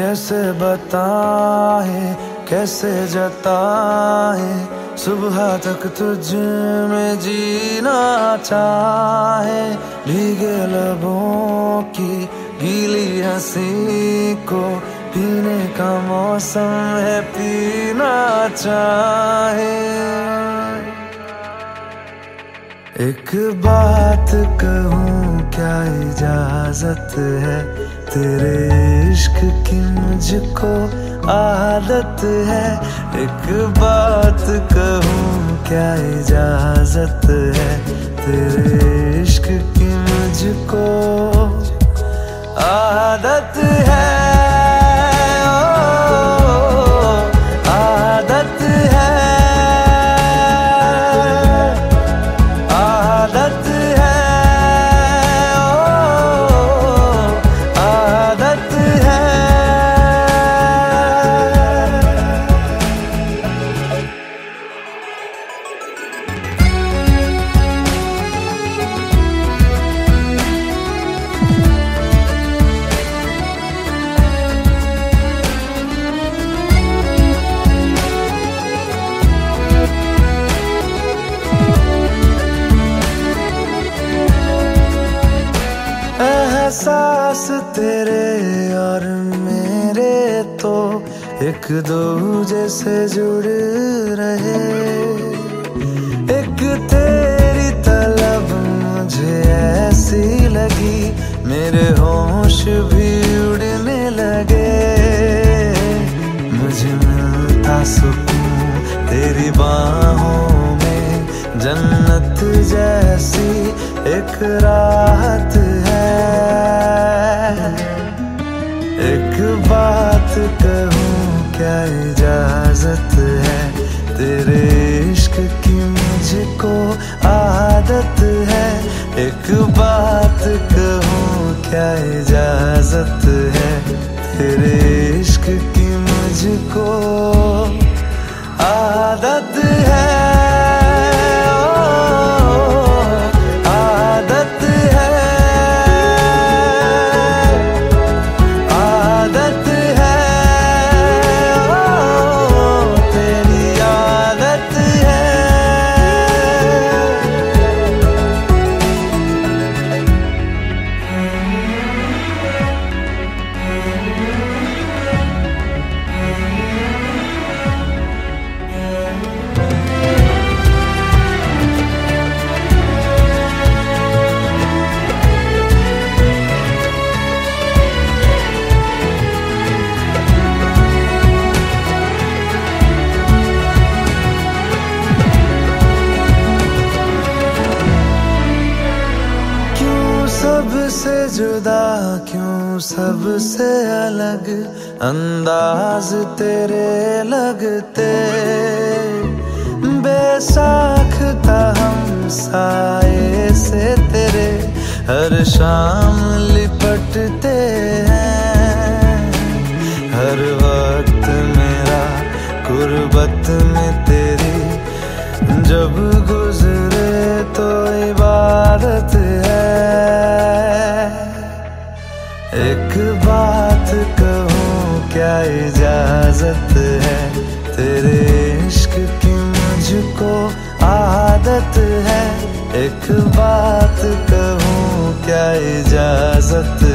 कैसे बताए, कैसे जताए, सुबह तक तुझ में जीना चाहे, भीगे लबों की गीली हँसी को पीने का मौसम है, पीना चाहे। एक बात कहूँ, क्या इजाज़त है? तेरे इश्क की मुझको आदत है। एक बात कहूँ, क्या इजाज़त है? तेरे इश्क की मुझको आदत एहसास तेरे और मेरे तो एक दूजे से जुड़ रहे। एक तेरी तलब मुझे ऐसी लगी, मेरे होश भी उड़ने लगे। मुझे मिलता सुकून तेरी बाहों में, जन्नत जैसी एक राहत क्या इजाज़त है? तेरे इश्क की मुझको आदत है। एक बात कहूँ, क्या इजाज़त है? तेरे इश्क की मुझको आदत जुदा क्यों सबसे अलग? अंदाज तेरे लगते। बेसाख था हम साए से तेरे। हर शाम लिपटते बात कहूँ क्या इजाज़त